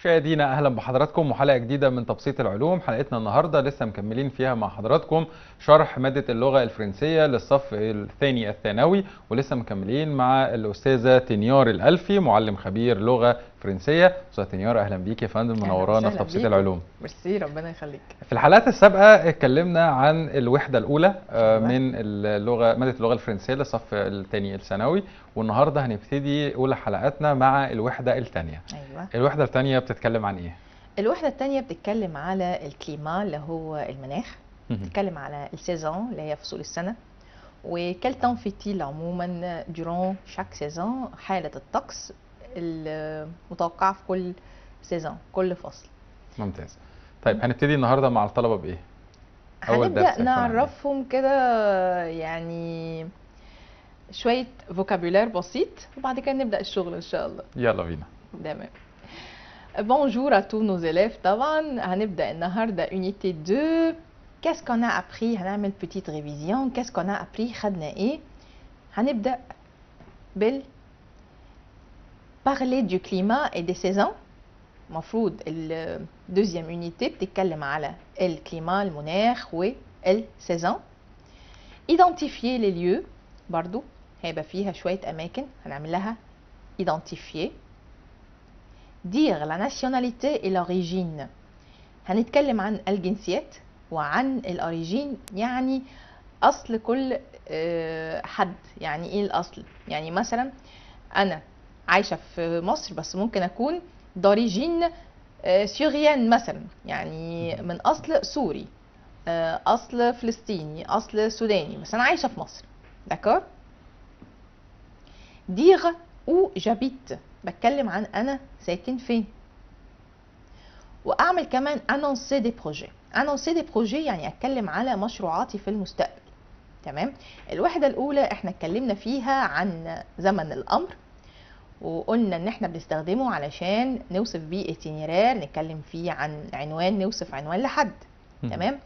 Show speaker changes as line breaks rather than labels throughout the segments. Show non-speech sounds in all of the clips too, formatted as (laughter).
مشاهدينا أهلا بحضراتكم وحلقة جديدة من تبسيط العلوم. حلقتنا النهارده لسه مكملين فيها مع حضراتكم شرح مادة اللغة الفرنسية للصف الثاني الثانوي ولسه مكملين مع الأستاذة تنيار الألفي معلم خبير لغة فرنسية. تنيار أهلا بيك يا فندم منورانا في تبسيط. العلوم.
ميرسي ربنا يخليك.
في الحلقات السابقة اتكلمنا عن الوحدة الأولى آه،. من اللغة مادة اللغة الفرنسية للصف الثاني الثانوي. والنهاردة هنبتدي أولى حلقاتنا مع الوحدة الثانية.
أيوه.
الوحدة الثانية بتتكلم عن إيه؟
الوحدة الثانية بتتكلم على ال climat اللي هو المناخ. بتتكلم على ال saisons اللي هي فصول السنة. و quel temps fait-il عموما durant chaque saison حالة الطقس المتوقعة في كل saison كل فصل.
ممتاز. طيب هنبتدي النهارده مع الطلبة بإيه؟ هنبدأ؟
نعرفهم كده يعني شوية فوكابولير بسيط وبعد كده نبدأ الشغل إن شاء الله.
يلا بينا.
تمام. Bonjour à tous nos élèves. طبعا هنبدأ النهاردة unité 2 Qu'est-ce qu'on a appris هنعمل petite révision. Qu'est-ce qu'on a appris خدنا إيه؟ هنبدأ بال parler du climat et des saisons. المفروض ال deuxième unité بتتكلم على الكليما المناخ والسيزون identifier les lieux. برضو هيبقى فيها شوية أماكن هنعمل لها identifier. Dire la nationalité et هنتكلم عن الجنسيات وعن الأوريجين يعني أصل كل حد يعني إيه الأصل يعني مثلا أنا عايشة في مصر بس ممكن أكون d'origine آه، سوريان مثلا. يعني من أصل سوري آه، أصل فلسطيني أصل سوداني بس أنا عايشة في مصر. D'accord dire où j'habite بتكلم عن أنا ساكن فين. وأعمل كمان annoncer des projets. Annoncer des projets يعني أتكلم على مشروعاتي في المستقبل. تمام؟ الوحدة الأولى إحنا اتكلمنا فيها عن زمن الأمر. وقلنا إن إحنا بنستخدمه علشان نوصف بيه itinéraire نتكلم فيه عن عنوان نوصف عنوان لحد. تمام؟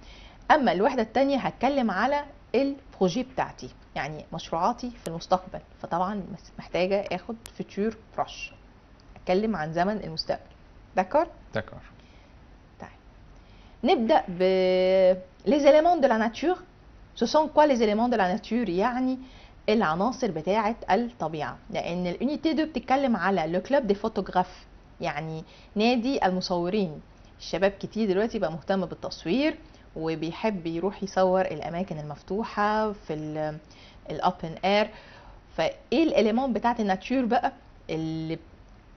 أما الوحدة الثانية هتكلم على ال projets بتاعتي يعني مشروعاتي في المستقبل. فطبعا محتاجة آخد futur proche أتكلم عن زمن المستقبل. d'accord
d'accord
نبدأ ب les éléments de la nature. Ce sont quoi les éléments de la nature يعني العناصر بتاعة الطبيعة لأن ال unité 2 بتتكلم على le club des photographes يعني نادي المصورين. الشباب كتير دلوقتي بقى مهتم بالتصوير وبيحب يروح يصور الأماكن المفتوحة في ال open air فإيه ال éléments بتاعة ال nature بقى؟ اللي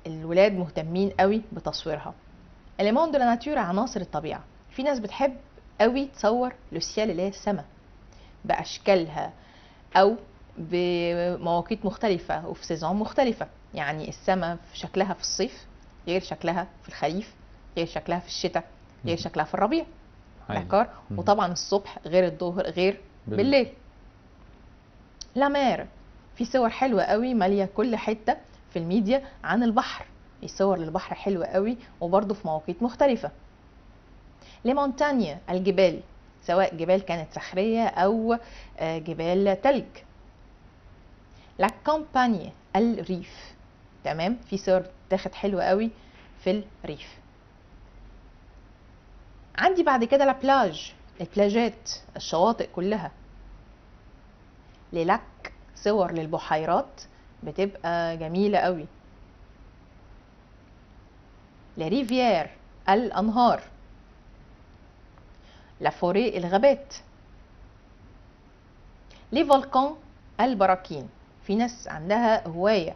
الولاد مهتمين قوي بتصويرها. éléments de la عناصر الطبيعة. في ناس بتحب قوي تصور le ciel اللي هي السماء بأشكالها أو بمواقيت مختلفة وفي saisons مختلفة. يعني السماء في شكلها في الصيف غير شكلها في الخريف غير شكلها في الشتاء غير شكلها في الربيع. d'accord
مم.
وطبعا الصبح غير الظهر غير
بال-
بالليل. la mer. في صور حلوة قوي مالية كل حتة في الميديا عن البحر. في صور للبحر حلوة قوي وبرضه في مواقيت مختلفة. لي مونتانيا الجبال سواء جبال كانت صخرية أو آه، جبال تلج. لا كامباني الريف تمام؟ في صور تاخد حلوة قوي في الريف عندي بعد كده لا بلاج البلاجات الشواطئ كلها. للاك صور للبحيرات. بتبقى جميلة قوي. les rivières الأنهار. les forêts الغابات. les volcans البراكين. في ناس عندها هواية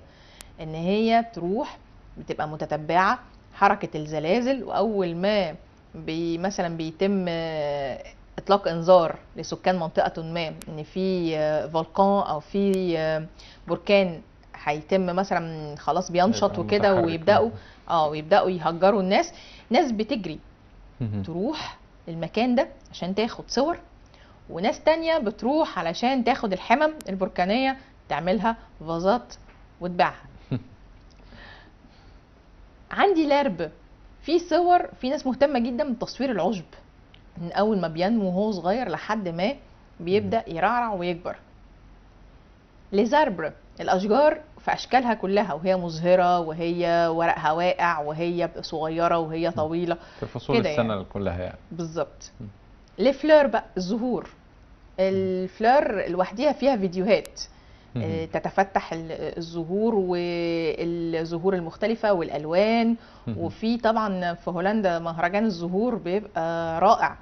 إن هي تروح بتبقى متتبعة حركة الزلازل وأول ما بي مثلا بيتم آه، إطلاق إنذار لسكان منطقة ما إن في آه، volcan أو في آه، بركان هيتم مثلا خلاص بينشط وكده. ويبدأوا آه ويبدأوا يهجروا الناس ناس بتجري. تروح المكان ده عشان تاخد صور وناس تانية بتروح علشان تاخد الحمم البركانية تعملها فازات وتبيعها. (laughs) عندي لارب في صور في ناس مهتمة جدا بتصوير العشب من أول ما بينمو وهو صغير لحد ما بيبدأ يرعرع ويكبر. arbres الأشجار في أشكالها كلها وهي مزهره وهي ورقها واقع وهي صغيرة وهي طويلة.
في فصول السنة
يعني.
كلها يعني.
بالظبط.
م.
les fleurs بقى الزهور. ال fleurs لوحديها فيها فيديوهات. تتفتح ال- الزهور والزهور المختلفة والألوان. وفي طبعا في هولندا مهرجان الزهور بيبقى رائع.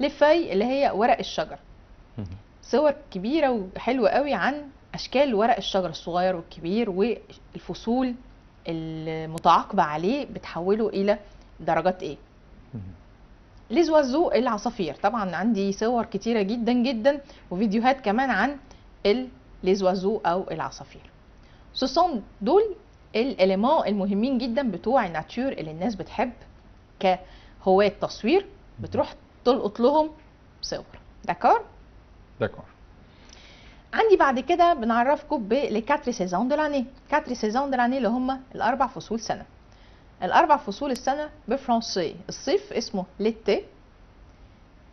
les feuilles اللي هي ورق الشجر. صور كبيرة وحلوة قوي عن أشكال ورق الشجر الصغير والكبير والفصول المتعاقبة عليه بتحوله إلى درجات إيه. les oiseaux العصافير. طبعا عندي صور كتيرة جدا جدا وفيديوهات كمان عن ال- les oiseaux أو العصافير. ce sont دول ال éléments المهمين جدا بتوع ال nature اللي الناس بتحب كهواة تصوير بتروح تلقط لهم صور. d'accord
d'accord
عندي بعد كده بنعرفكم ب les quatre saisons de l'année quatre saisons de l'année اللي هم الأربع فصول سنة. الأربع فصول السنة بفرنسي. الصيف اسمه l'été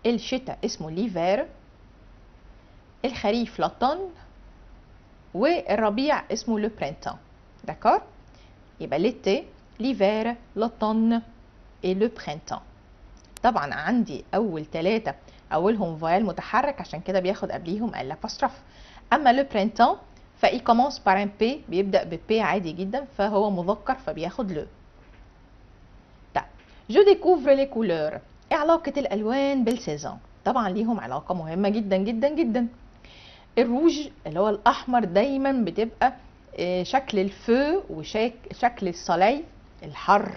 الشتاء اسمه l'hiver الخريف l'automne والربيع اسمه le printemps d'accord يبقى l'été l'hiver l'automne et le printemps طبعا عندي أول ثلاثة أولهم voyelle متحرك عشان كده بياخد قبليهم ال apostrophe أما le printemps ف il commence par un p بيبدأ ب p عادي جدا فهو مذكر فبياخد le je découvre les couleurs إيه علاقة الألوان بال saisons؟ طبعا ليهم علاقة مهمة جدا جدا جدا. الروج اللي هو الأحمر دايما بتبقى آه، شكل ال feu وشكل ال soleil الحر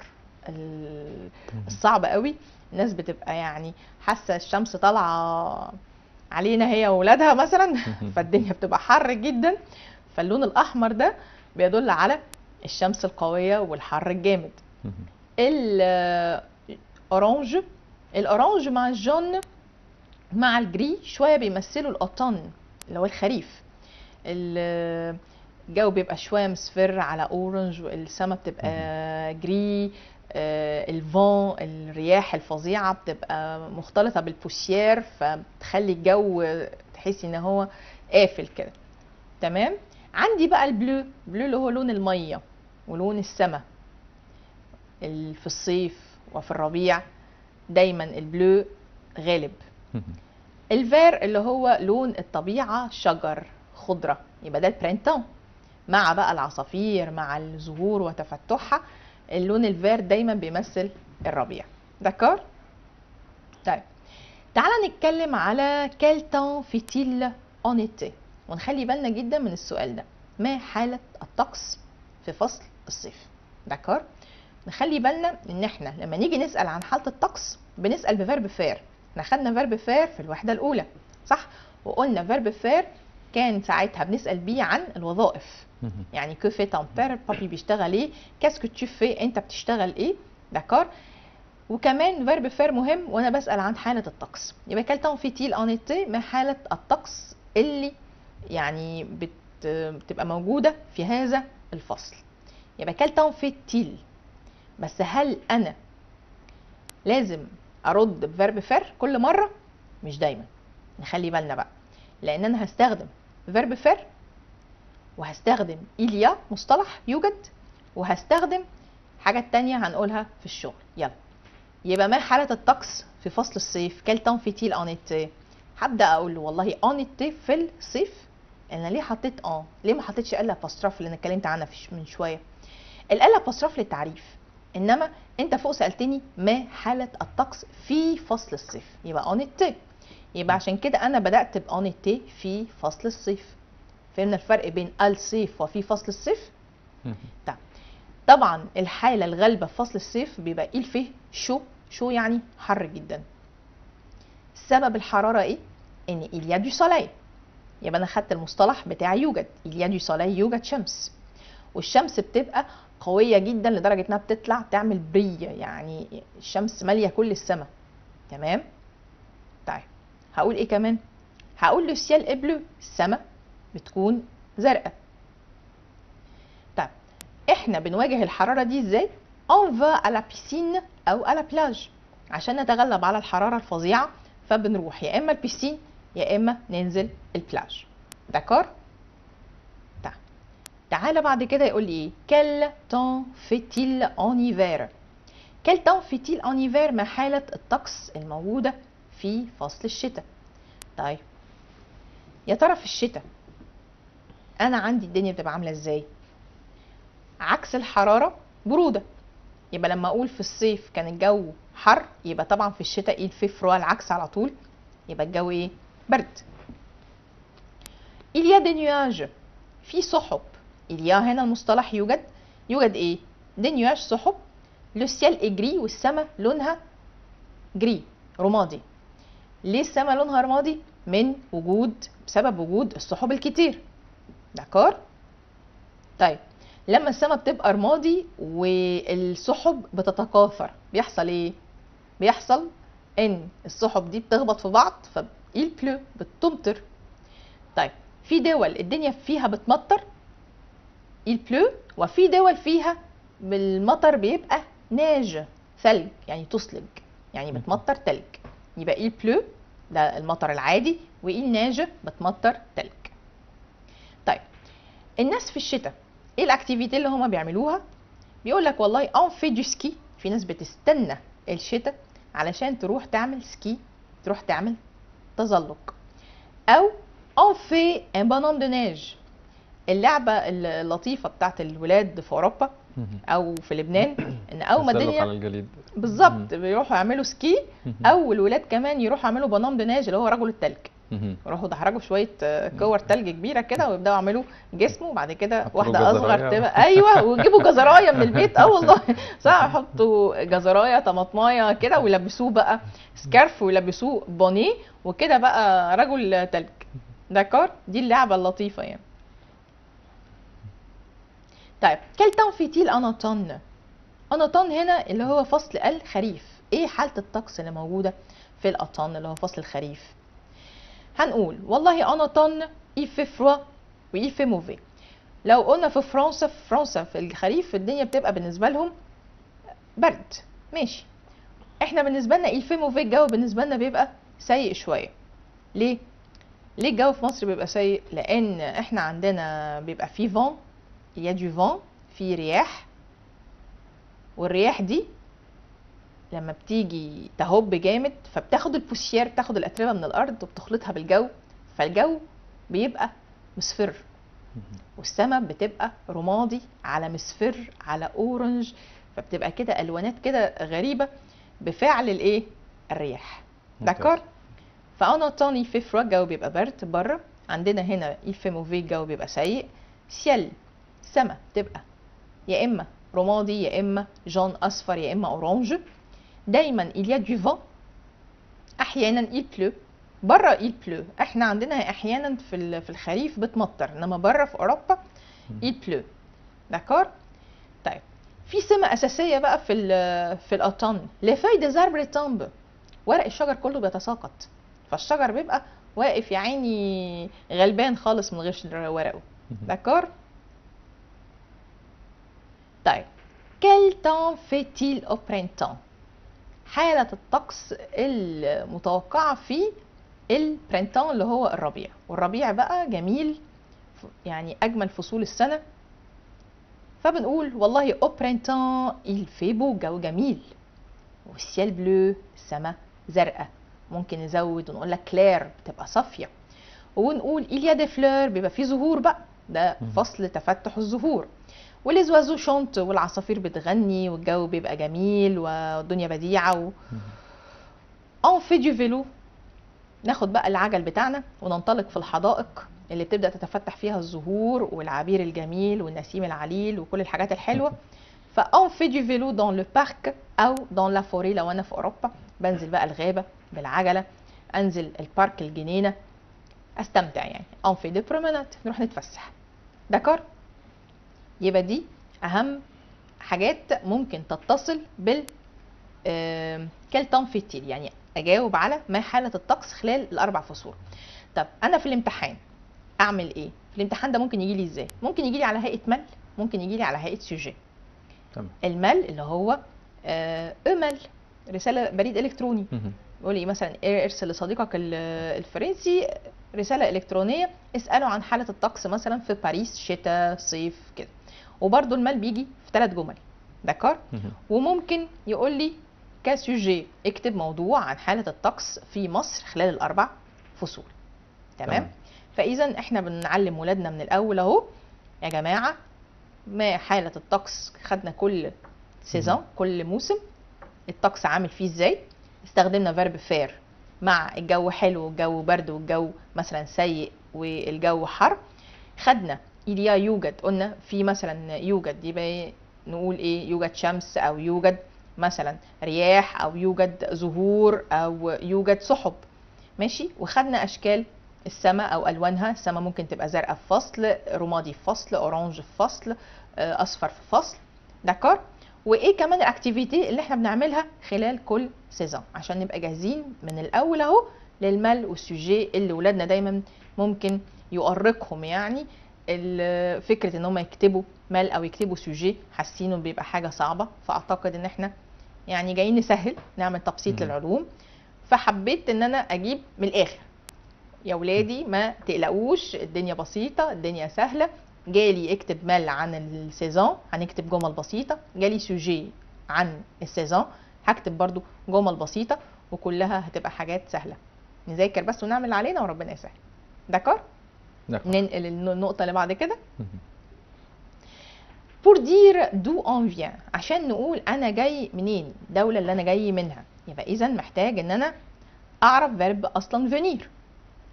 ال- الصعب قوي. الناس بتبقى يعني حاسة الشمس طالعة علينا هي واولادها مثلا (laughs) فالدنيا بتبقى حر جدا. فاللون الأحمر ده بيدل على الشمس القوية والحر الجامد. (laughs) ال orange ال orange مع ال jaune مع الجري شوية بيمثلوا ال automne اللي هو الخريف. ال- الجو بيبقى شوية مصفر على orange والسما بتبقى جري آه، ال vent الرياح الفظيعة بتبقى مختلطة بال poussière فبتخلي الجو تحسي إن هو قافل كده. تمام؟ عندي بقى ال bleu ال bleu اللي هو لون المية ولون السما. ال- في الصيف وفي الربيع دايما ال bleu غالب. ال vert اللي هو لون الطبيعة شجر خضرة. يبقى ده ال printemps. مع بقى العصافير مع الزهور وتفتحها اللون ال vert دايما بيمثل الربيع. d'accord؟ طيب. تعالى نتكلم على quel fait-il en été؟ ونخلي بالنا جدا من السؤال ده. ما حالة الطقس في فصل الصيف؟ d'accord؟ نخلي بالنا إن إحنا لما نيجي نسأل عن حالة الطقس بنسأل ب verbe faire إحنا خدنا verbe faire في الوحدة الأولى صح؟ وقلنا verbe faire كان ساعتها بنسأل بيه عن الوظائف. يعني que fait père؟ بابي بيشتغل إيه؟ qu'est-ce que tu fais أنت بتشتغل إيه؟ d'accord وكمان verbe faire مهم وأنا بسأل عن حالة الطقس. يبقى quel temps fait-il en été؟ ما حالة الطقس اللي يعني بت بتبقى موجودة في هذا الفصل. يبقى quel temps fait-il بس هل أنا لازم أرد ب verbe faire كل مرة مش دايما. نخلي بالنا بقى. لأن أنا هستخدم verbe faire وهستخدم il y a مصطلح يوجد وهستخدم حاجة تانية هنقولها في الشغل. يلا. يبقى ما حالة الطقس في فصل الصيف؟ quel temps fait-il en été هبدأ أقول له والله en été في الصيف؟ أنا ليه حطيت en ليه ما حطيتش ال apostrophe اللي أنا اتكلمت عنها في- من شوية؟ ال apostrophe للتعريف إنما انت فوق سألتني ما حالة الطقس في فصل الصيف؟ يبقى en été يبقى عشان كده أنا بدأت ب en été في فصل الصيف. فهمنا الفرق بين الصيف وفي فصل الصيف؟ طب طبعا الحالة الغالبة في فصل الصيف بيبقى il fait شو شو يعني حر جدا. سبب الحرارة إيه؟ إن il y a du soleil. يبقى أنا خدت المصطلح بتاع يوجد. il y a du soleil يوجد شمس. والشمس بتبقى قوية جدا لدرجة إنها بتطلع تعمل برية يعني الشمس مالية كل السماء تمام؟ طيب هقول إيه كمان؟ هقول لو سيال bleu السماء بتكون زرقاء. طيب إحنا بنواجه الحرارة دي إزاي؟ On va à la piscine أو la plage. عشان نتغلب على الحرارة الفظيعة فبنروح يا إما ال piscine يا إما ننزل البلاج d'accord تعالى بعد كده يقول لي إيه quel temps fait-il en hiver? quel temps fait-il en hiver ما حالة الطقس الموجودة في فصل الشتاء. طيب. يا ترى في الشتاء أنا عندي الدنيا بتبقى عاملة إزاي؟ عكس الحرارة برودة. يبقى لما أقول في الصيف كان الجو حر يبقى طبعا في الشتاء إيه الفيفرو العكس على طول يبقى الجو إيه برد. Il y a des nuages في سحب a هنا المصطلح يوجد. يوجد إيه؟ des nuages سحب le ciel est gris والسماء لونها جري رمادي. ليه السماء لونها رمادي؟ من وجود بسبب وجود السحب الكتير. دكار؟ طيب لما السماء بتبقى رمادي والسحب بتتكاثر بيحصل إيه؟ بيحصل إن السحب دي بتخبط في بعض فإيل بلو بتمطر. طيب في دول الدنيا فيها بتمطر إيل بلو وفي دول فيها بالمطر بيبقى neige ثلج يعني تثلج يعني بتمطر تلج يبقى il pleut ده المطر العادي و il neige بتمطر تلج طيب الناس في الشتاء إيه ال activité اللي هما بيعملوها بيقول لك والله on fait du ski في ناس بتستنى الشتاء علشان تروح تعمل ski تروح تعمل تزلق أو on fait un bonhomme de neige اللعبة اللطيفة بتاعت الولاد في أوروبا أو في لبنان إن أول ما الدنيا بالظبط بيروحوا يعملوا ski أو الولاد كمان يروحوا يعملوا bonhomme de neige اللي هو رجل التلج. يروحوا دحرجوا شوية آه، كور تلج كبيرة كده ويبدأوا يعملوا جسم وبعد كده واحدة
أصغر.
تبقى أيوه ويجيبوا جزراية من البيت. آه والله. (laughs) صح يحطوا جزراية طماطماية كده ويلبسوه بقى scarf ويلبسوه bonnet وكده بقى رجل تلج. داكار دي اللعبة اللطيفة يعني. طيب كل temps fait-il en هنا اللي هو فصل الخريف. إيه حالة الطقس اللي موجودة في الاوتون اللي هو فصل الخريف؟ هنقول والله en automne il fait froid وil fait mauvais. لو قلنا في فرنسا في فرنسا في الخريف الدنيا بتبقى بالنسبة لهم برد. ماشي. إحنا بالنسبة لنا il fait mauvais الجو بالنسبة لنا بيبقى سيء شوية. ليه؟ ليه الجو في مصر بيبقى سيء؟ لأن إحنا عندنا بيبقى فيه vent il y a du vent في رياح والرياح دي لما بتيجي تهب جامد فبتاخد ال poussière بتاخد الأتربة من الأرض وبتخلطها بالجو فالجو بيبقى مصفر. والسماء بتبقى رمادي على مصفر على orange فبتبقى كده ألوانات كده غريبة بفعل الإيه؟ الرياح. d'accord فانا تاني il fait froid الجو بيبقى برد بره عندنا هنا il fait mauvais الجو بيبقى سيء. ciel. سما تبقى. يا إما رمادي يا إما jaune أصفر يا إما orange. دايما il y a du vent. أحيانا il pleut. بره il pleut. إحنا عندنا أحيانا في في الخريف بتمطر إنما بره في أوروبا il pleut. d'accord طيب. في سمة أساسية بقى في ال في ال automne les feuilles des arbres tombent. ورق الشجر كله بيتساقط. فالشجر بيبقى واقف يا عيني غلبان خالص من غير ورقه. d'accord طيب. quel temps fait-il au printemps? حالة الطقس المتوقعة في ال printemps اللي هو الربيع. والربيع بقى جميل يعني أجمل فصول السنة. فبنقول والله au printemps il fait beau جو جميل. وال ciel bleu السما زرقاء. ممكن نزود ونقول لك clair بتبقى صافية. ونقول il y a des fleurs بيبقى فيه زهور بقى. ده. فصل تفتح الزهور. و les oiseaux chantent والعصافير بتغني والجو بيبقى جميل والدنيا بديعة و... on fait du vélo ناخد بقى العجل بتاعنا وننطلق في الحدائق اللي بتبدأ تتفتح فيها الزهور والعبير الجميل والنسيم العليل وكل الحاجات الحلوة. ف on fait du vélo dans le parc أو dans la forêt لو أنا في أوروبا. بنزل بقى الغابة بالعجلة أنزل ال parc الجنينة أستمتع يعني. on fait du promenade نروح نتفسح. d'accord يبقى دي أهم حاجات ممكن تتصل بال quel temps fait-il يعني أجاوب على ما حالة الطقس خلال الأربع فصول. طب أنا في الامتحان أعمل إيه؟ في الامتحان ده ممكن يجي لي إزاي؟ ممكن يجي لي على هيئة mail ممكن يجي لي على هيئة sujet
تمام.
ال mail اللي هو آه، mail رسالة بريد إلكتروني.
مهم.
يقول لي مثلا ارسل لصديقك ال- الفرنسي؟ رسالة إلكترونية. اسأله عن حالة الطقس مثلا في باريس شتاء صيف كده. وبرده ال mail بيجي في ثلاث جمل.
d'accord.
وممكن يقول لي ك sujet اكتب موضوع عن حالة الطقس في مصر خلال الأربع فصول. تمام؟
تمام.
فإذا إحنا بنعلم ولادنا من الأول أهو. يا جماعة ما حالة الطقس؟ خدنا كل saison كل موسم. الطقس عامل فيه إزاي؟ استخدمنا verbe faire مع الجو حلو والجو برد والجو مثلا سيء والجو حر. خدنا il y a يوجد قلنا في مثلا يوجد يبقى إيه؟ نقول إيه؟ يوجد شمس أو يوجد مثلا رياح أو يوجد زهور أو يوجد سحب. ماشي؟ وخدنا أشكال السماء أو ألوانها. السماء ممكن تبقى زرقاء في فصل رمادي في فصل orange في فصل آه، أصفر في فصل. d'accord؟ وإيه كمان ال activités اللي إحنا بنعملها خلال كل saison؟ عشان نبقى جاهزين من الأول أهو لل mail وال sujet اللي ولادنا دايما ممكن يؤرقهم يعني. فكرة إن هم يكتبوا mail أو يكتبوا sujet حاسينه بيبقى حاجة صعبة فأعتقد إن إحنا يعني جايين نسهل نعمل تبسيط
مم.
للعلوم. فحبيت إن أنا أجيب من الآخر. يا ولادي ما تقلقوش الدنيا بسيطة الدنيا سهلة. جالي اكتب mail عن ال saisons هنكتب جمل بسيطة. جالي sujet عن ال saisons هكتب برضو جمل بسيطة وكلها هتبقى حاجات سهلة. نذاكر بس ونعمل علينا وربنا يسهل.
d'accord.
ننقل النقطة اللي بعد كده. pour dire d'où on vient. عشان نقول أنا جاي منين. الدولة اللي أنا جاي منها. يبقى إذا محتاج إن أنا أعرف verbe أصلا venir.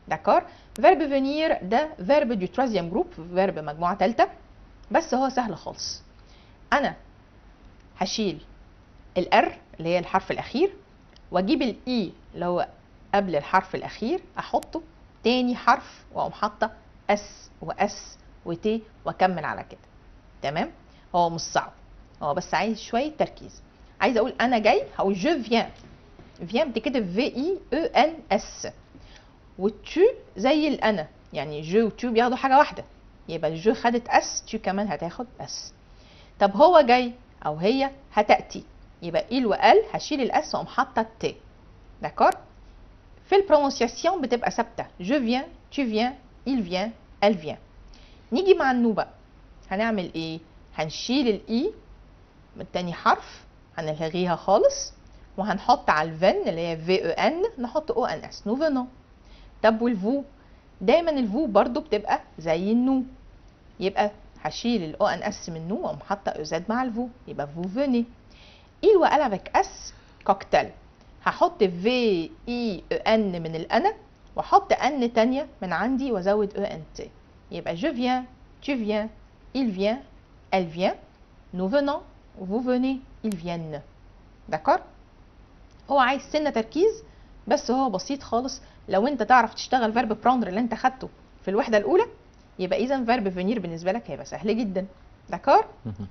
d'accord verbe venir ده verbe du troisième groupe verbe مجموعة ثالثه بس هو سهل خالص. أنا هشيل ال r اللي هي الحرف الأخير وأجيب ال i اللي هو قبل الحرف الأخير أحطه تاني حرف وأقوم حاطة s و s و t وأكمل على كده. تمام؟ هو مش صعب. هو بس عايز شوية تركيز. عايز أقول أنا جاي هقول je viens viens بتكتب v i e n s وال tu زي الأنا. يعني je و tu بياخدوا حاجة واحدة. يبقى ال je خدت s tu كمان هتاخد s طب هو جاي أو هي هتأتي. يبقى il و elle هشيل ال s وأقوم حاطة ال t d'accord في ال prononciation بتبقى ثابتة. je viens tu viens il vient elle vient. نيجي مع ال nous بقى هنعمل إيه؟ هنشيل ال i من تاني حرف هنلغيها خالص وهنحط على ال ven اللي هي v e n نحط o n s nous venons طب وال vous دايما ال vous برضو بتبقى زي ال nous. يبقى هشيل ال o n s من nous وأقوم حاطة أو زد مع الفو يبقى vous ils و elles avec s كوكتيل هحط v i e n من الانا واحط n تانية من عندي وازود e n t يبقى je viens tu viens il vient elle vient. Nous venons vous venez ils viennent. D'accord? هو عايز سنة تركيز بس هو بسيط خالص. لو انت تعرف تشتغل verbe prendre اللي انت خدته في الوحدة الأولى يبقى اذا verbe venir بالنسبة لك هيبقى سهل جدا. d'accord
مهم.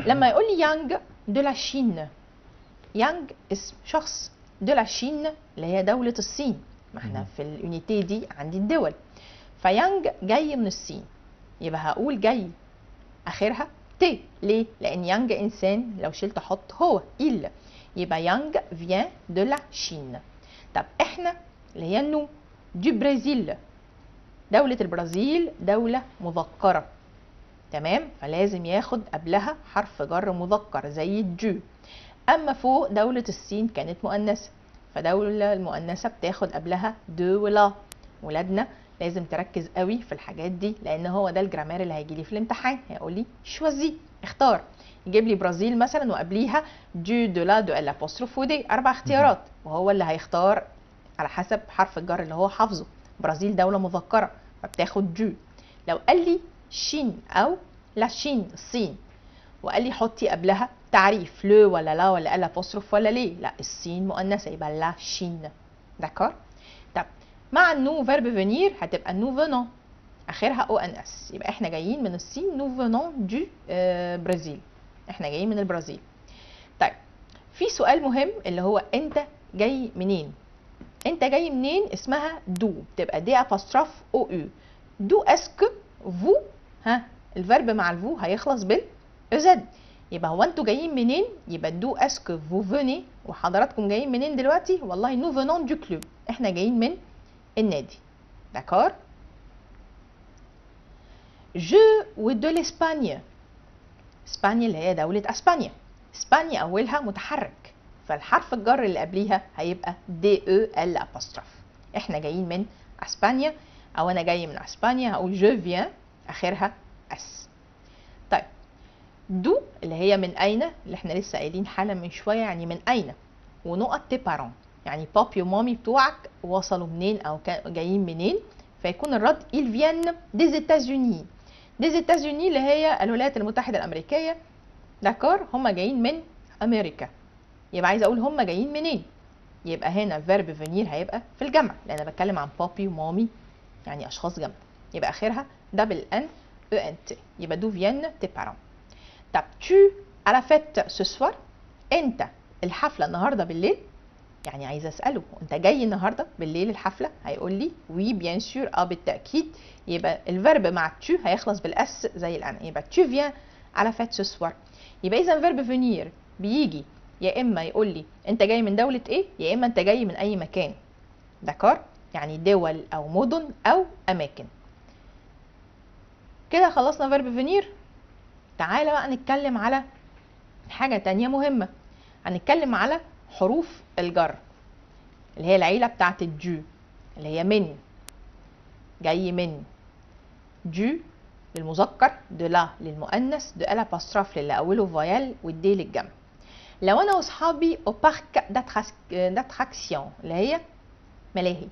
لما يقول لي Yang de la Chine يانج اسم شخص de la Chine اللي هي دولة الصين. ما
إحنا.
في ال unité دي عندي الدول. فيانج جاي من الصين. يبقى هقول جاي آخرها t ليه؟ لأن يانج إنسان لو شلت أحط هو il يبقى Yang vient de la Chine. طب إحنا اللي هي ال nous du Brésil. دولة البرازيل دولة مذكرة. تمام؟ فلازم ياخد قبلها حرف جر مذكر زي الجو أما فوق دولة الصين كانت مؤنثة. فدولة المؤنثة بتاخد قبلها de la ولادنا لازم تركز قوي في الحاجات دي لأن هو ده ال grammaire اللي هيجي لي في الامتحان. هيقول لي choisis اختار. يجيب لي برازيل مثلا وقبليها du de la de l apostrophe و des أربع اختيارات. وهو اللي هيختار على حسب حرف الجر اللي هو حافظه. برازيل دولة مذكرة فبتاخد جو لو قال لي Chine أو la Chine الصين وقال لي حطي قبلها تعريف le ولا la ولا l apostrophe ولا les لا الصين مؤنثة يبقى la Chine. d'accord طب مع ال nous verbe venir هتبقى nous venons آخرها o n s يبقى إحنا جايين من الصين nous venons du آه، Brésil. إحنا جايين من البرازيل. طيب في سؤال مهم اللي هو أنت جاي منين؟ أنت جاي منين؟ اسمها d'où. بتبقى d apostrophe o u d'où est-ce que vous ها ال verbe مع ال vous هيخلص بال z يبقى هو أنتوا جايين منين؟ يبقى d'où est-ce que vous venez وحضراتكم جايين منين دلوقتي؟ والله nous venons du club إحنا جايين من النادي. d'accord؟ du و de l'Espagne اسبانيا اللي هي دولة أسبانيا. اسبانيا أولها متحرك. فالحرف الجر اللي قبليها هيبقى d e l apostrophe إحنا جايين من أسبانيا. أو أنا جاي من أسبانيا. هقول je viens آخرها s d'où اللي هي من أين؟ اللي إحنا لسه قايلين حالا من شوية يعني من أين؟ ونقط tes parents يعني بابي ومامي بتوعك وصلوا منين أو كا- جايين منين؟ فيكون الرد ils viennent des États-Unis. Des États-Unis اللي هي الولايات المتحدة الأمريكية. d'accord هم جايين من أمريكا. يبقى عايزة أقول هم جايين منين؟ يبقى هنا verbe venir هيبقى في الجمع لأن أنا بتكلم عن بابي ومامي يعني أشخاص جمع يبقى آخرها double n e n t يبقى d'où viennent tes parents طب tu à la fête ce soir انت الحفلة النهاردة بالليل؟ يعني عايزة أسأله انت جاي النهارده بالليل الحفلة؟ هيقول لي oui bien sûr آه بالتأكيد. يبقى ال verbe مع tu هيخلص بال s زي الأن. يبقى tu viens à la fête ce soir يبقى إذا verbe venir بيجي يا إما يقول لي أنت جاي من دولة إيه؟ يا إما أنت جاي من أي مكان. d'accord؟ يعني دول أو مدن أو أماكن. كده خلصنا verbe venir؟ تعالى بقى نتكلم على حاجة تانية مهمة. هنتكلم على حروف الجر اللي هي العيلة بتاعت الجو اللي هي من جاي من. du للمذكر de la للمؤنث de l apostrophe للي اوله voyelle وال des للجمع. لو أنا وأصحابي أو parc d'attractions اللي هي ملاهي.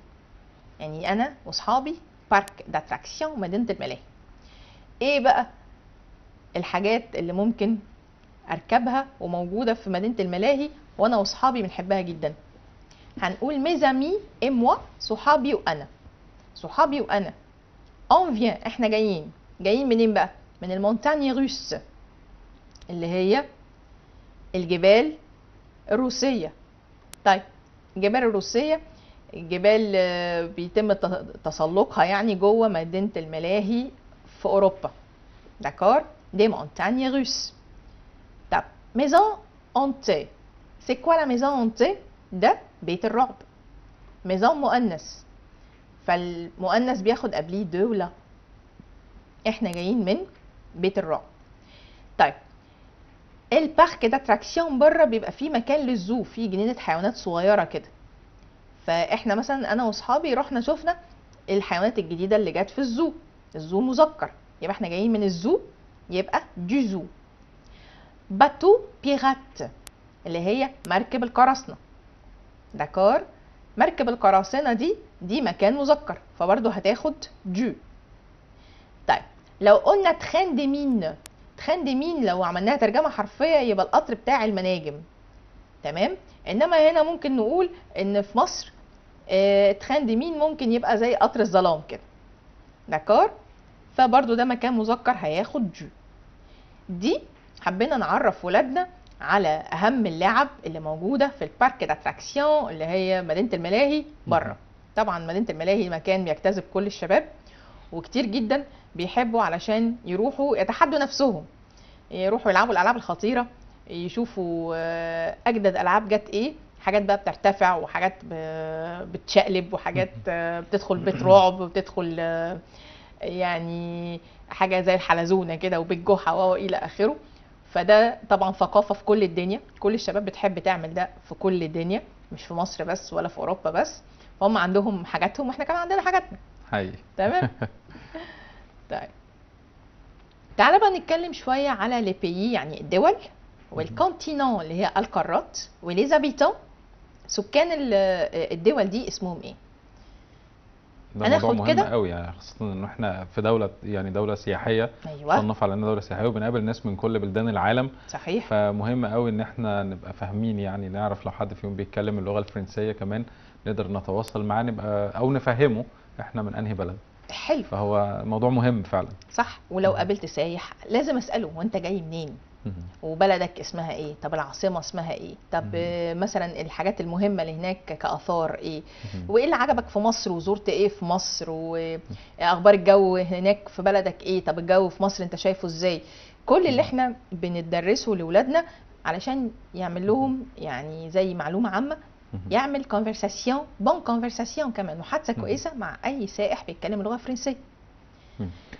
يعني أنا وأصحابي parc d'attractions مدينة الملاهي. إيه بقى؟ الحاجات اللي ممكن أركبها وموجودة في مدينة الملاهي وأنا واصحابي بنحبها جدا. هنقول mes amis et moi صحابي وأنا. صحابي وأنا. on vient إحنا جايين. جايين منين بقى؟ من ال montagnes russes اللي هي الجبال الروسية. طيب الجبال الروسية الجبال آه، بيتم تسلقها يعني جوه مدينة الملاهي في أوروبا. d'accord des montagnes russes طب maison hantée. C'est quoi la maison hantée ده بيت الرعب maison مؤنث فالمؤنث بياخد قبليه de la إحنا جايين من بيت الرعب طيب ال parc d'attractions بره بيبقى فيه مكان لل zoo فيه جنينه حيوانات صغيره كده فاحنا مثلا أنا واصحابي رحنا شفنا الحيوانات الجديده اللي جت في ال zoo ال zoo مذكر يبقى إحنا جايين من ال zoo يبقى du zoo bateau pirate اللي هي مركب القراصنة. d'accord مركب القراصنة دي دي مكان مذكر فبرضه هتاخد جو. طيب لو قلنا train des mines؟ train des mines؟ لو عملناها ترجمة حرفية يبقى القطر بتاع المناجم. تمام؟ إنما هنا ممكن نقول إن في مصر آه، train des mines ممكن يبقى زي قطر الظلام كده. d'accord؟ فبرضه ده مكان مذكر هياخد جو دي حبينا نعرف ولادنا على أهم اللعب اللي موجودة في ال parc d'attractions اللي هي مدينة الملاهي بره. طبعا مدينة الملاهي مكان بيجتذب كل الشباب وكتير جدا بيحبوا علشان يروحوا يتحدوا نفسهم. يروحوا يلعبوا الألعاب الخطيرة يشوفوا آه، أجدد ألعاب جت إيه حاجات بقى بترتفع وحاجات ب- بتشقلب وحاجات آه، بتدخل بيت رعب وبتدخل آه، يعني حاجة زي الحلزونة كده وبيت جحا والى آخره. فده طبعا ثقافة في كل الدنيا. كل الشباب بتحب تعمل ده في كل الدنيا مش في مصر بس ولا في أوروبا بس. فهم عندهم حاجاتهم وإحنا كمان عندنا حاجاتنا.
حقيقي.
تمام؟ (laughs) طيب. تعالى بقى نتكلم شوية على لي بيي يعني الدول والكونتينون اللي هي القارات وليزابيتون سكان ال- الدول دي اسمهم إيه؟
ده موضوع مهم
كده؟
قوي يعني خاصة إن إحنا في دولة يعني دولة سياحية.
أيوه.
صنف على انها دولة سياحية وبنقابل ناس من كل بلدان العالم.
صحيح.
فمهم قوي إن إحنا نبقى فاهمين يعني نعرف لو حد فيهم بيتكلم اللغة الفرنسية كمان نقدر نتواصل معاه نبقى أو نفهمه إحنا من أنهي بلد.
حلو.
فهو موضوع مهم فعلا.
صح. ولو قابلت سايح لازم أسأله هو انت جاي منين. وبلدك اسمها إيه؟ طب العاصمة اسمها إيه؟ طب مثلا الحاجات المهمة اللي هناك كآثار
إيه.
وإيه اللي عجبك في مصر؟ وزرت إيه في مصر؟ واخبار الجو هناك في بلدك إيه؟ طب الجو في مصر أنت شايفه إزاي؟ كل اللي إحنا بندرسه لاولادنا علشان يعمل لهم يعني زي معلومة
عامة.
يعمل conversation bonne conversation كمان
محادثة.
كويسة مع أي سائح بيتكلم اللغة الفرنسيه.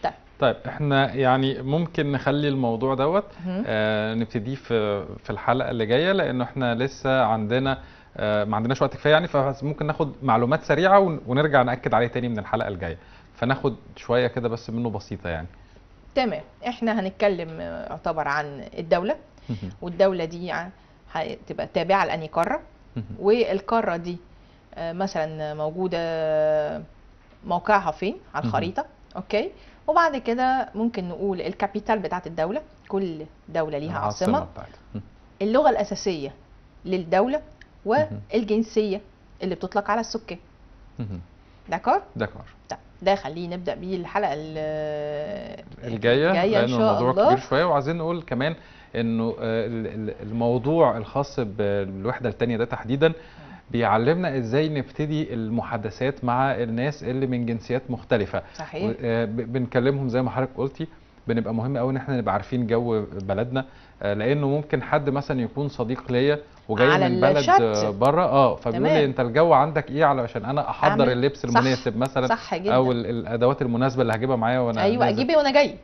طيب.
طيب إحنا يعني ممكن نخلي الموضوع دوت. آه نبتديه في في الحلقة اللي جاية لأنه إحنا لسه عندنا آه ما عندناش وقت كفاية يعني فممكن ناخد معلومات سريعة ون- ونرجع نأكد عليه تاني من الحلقة الجايه فناخد شوية كده بس منه بسيطة يعني
تمام إحنا هنتكلم آه، يعتبر عن
الدولة.
والدولة دي هتبقى تابعة لاني
قارة.
والقارة دي آه، مثلا موجودة موقعها فين على. الخريطة OK وبعد كده ممكن نقول ال capitale بتاعت الدولة كل دولة ليها
عاصمة.
اللغة الأساسية للدولة والجنسيه اللي بتطلق على السكان. داكور
داكور
طيب ده خليه نبدأ بيه الحلقة ال- الجاية الجاية
إن
شاء
الموضوع
الله.
كبير شوية. وعايزين نقول كمان إنه آه، ال- ال- الموضوع الخاص بالوحدة الثانية ده تحديدا بيعلمنا إزاي نبتدي المحادثات مع الناس اللي من جنسيات مختلفة
صحيح
آه، بنكلمهم زي ما حضرتك قلتي بنبقى مهم قوي ان إحنا نبقى عارفين جو بلدنا آه، لأنه ممكن حد مثلا يكون صديق ليا وجاي
على
من بلد بره آه فبيقول لي. انت الجو عندك إيه علشان أنا احضر
أعمل-
اللبس
صح.
المناسب مثلا
صح جدا
أو ال- الأدوات المناسبة اللي هجيبها معايا وأنا
أيوه
نازل.
أجيبي وأنا جاي.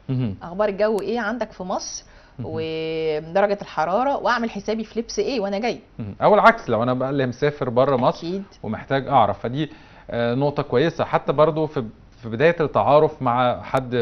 أخبار الجو إيه عندك في مصر. ودرجه الحرارة وأعمل حسابي في لبس إيه وأنا جاي.
أو العكس لو أنا بقى اللي مسافر بره مصر ومحتاج أعرف. فدي آه، نقطة كويسة. حتى برضو في في بداية التعارف مع حد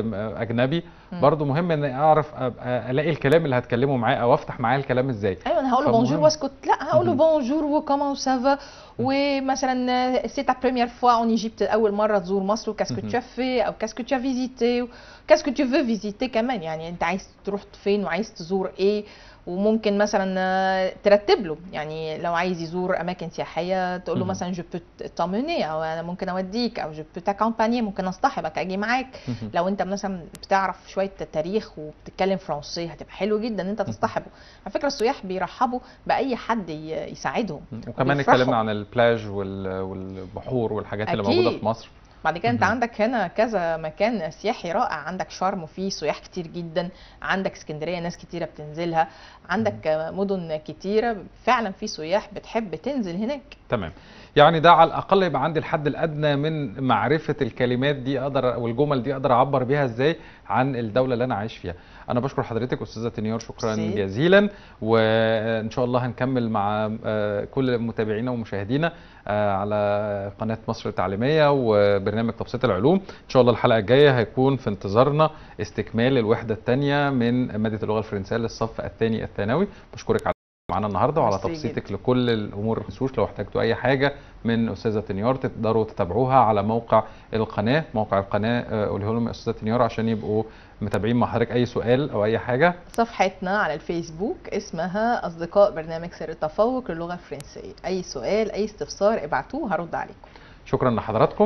مم.
برضو مهم إن أعرف أبقى ألاقي الكلام اللي هتكلمه معاه أو أفتح معاه الكلام إزاي
أيوه أنا هقول له. بونجور وأسكت لا هقول له.
bonjour
و comment ça va ومثلا c'est ta première fois en Égypte أول مرة تزور مصر وكاسكو fait أو كاسكو as فيزيتي كاسكو veux فيزيتي كمان يعني أنت عايز تروح فين وعايز تزور إيه وممكن مثلا آه، ترتب له يعني لو عايز يزور أماكن سياحية تقول له
مهم.
مثلا je peux t'amener أو أنا ممكن أوديك أو je peux t'accompagner ممكن أصطحبك أجي معاك. لو أنت مثلا بتعرف شوية تاريخ وبتتكلم فرنسي هتبقى حلو جدا إن أنت تصطحبه على فكرة السياح بيرحبوا بأي حد يساعدهم
وكمان. اتكلمنا عن البلاج وال- والبحور والحاجات اللي
أكيد.
موجودة في مصر
بعد كده انت
مهم.
عندك هنا كذا مكان سياحي رائع. عندك شرم وفيه سياح كتير جدا. عندك اسكندرية ناس كتيرة بتنزلها. عندك مدن كتيرة. فعلا في سياح بتحب تنزل هناك.
تمام. يعني ده على الأقل يبقى عندي الحد الأدنى من معرفة الكلمات دي أقدر والجمل دي أقدر أعبر بيها إزاي. عن الدولة اللي أنا عايش فيها. أنا بشكر حضرتك أستاذة تنيار شكرا
ميرسي.
جزيلا. وإن شاء الله هنكمل مع آه، كل متابعينا ومشاهدينا آه، على قناة مصر التعليمية وبرنامج تبسيط العلوم. إن شاء الله الحلقة الجاية هيكون في انتظارنا استكمال الوحدة الثانية من مادة اللغة الفرنسية للصف الثاني الثانوي. بشكرك على معانا النهارده وعلى تبسيطك لكل الأمور. تنسوش لو احتجتوا أي حاجة من أستاذة تنيار تقدروا تتابعوها على موقع القناة. موقع القناة آه، قوليه لهم أستاذة تنيار عشان يبقوا متابعين مع حضرتك أي سؤال أو أي حاجة.
صفحتنا على الفيسبوك اسمها أصدقاء برنامج سر التفوق للغة الفرنسية. أي سؤال أي استفسار ابعتوه هرد عليكم.
شكرا لحضراتكم.